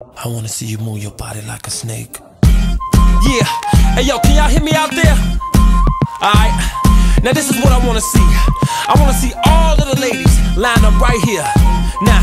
I wanna see you move your body like a snake. Yeah. Hey, yo, can y'all hear me out there? Alright. Now, this is what I wanna see. I wanna see all of the ladies line up right here. Now,